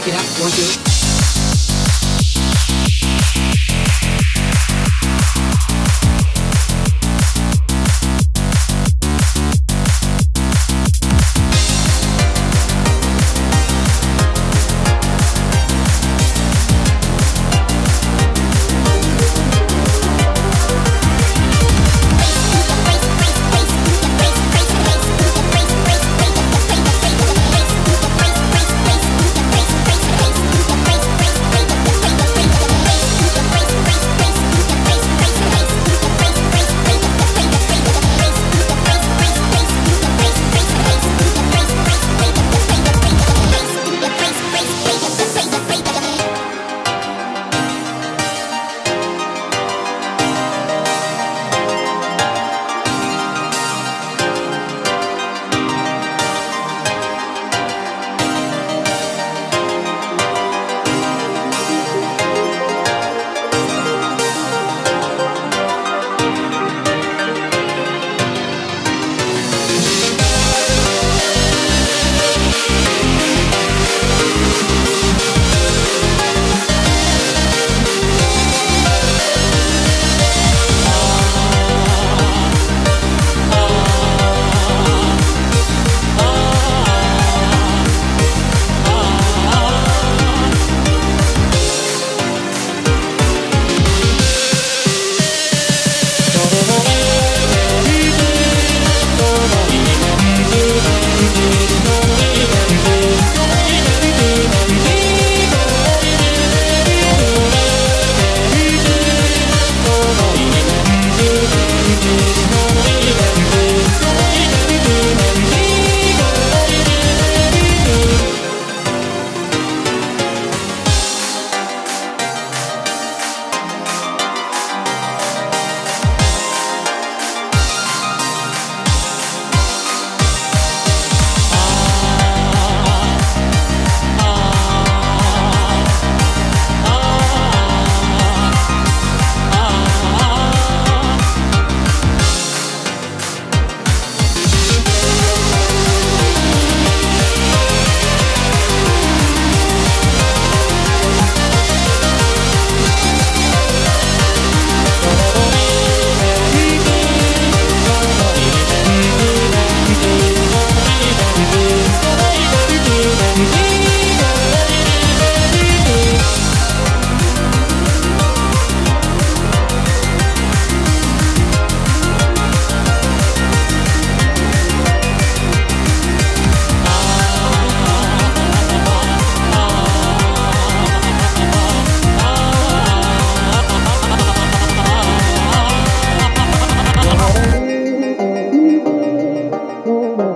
check it out. One, two.